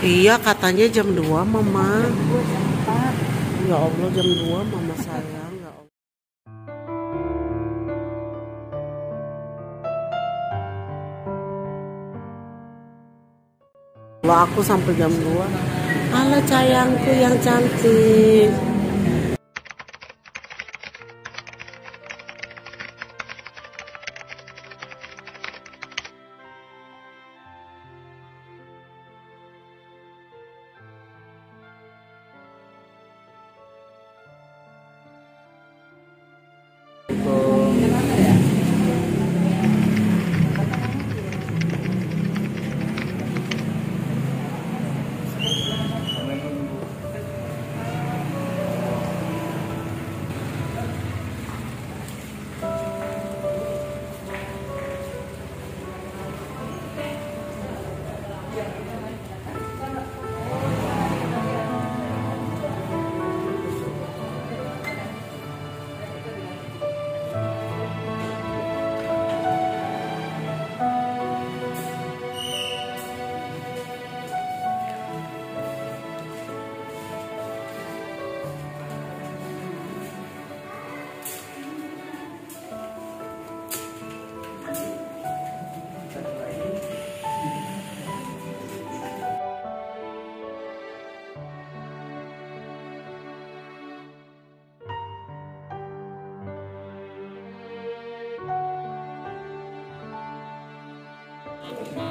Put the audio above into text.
Iya katanya jam 2 mama Gue jam 4. Ya Allah jam 2 mama sayang ya. Kalau aku sampai jam 2 Halo sayangku yang cantik Gracias. Amen.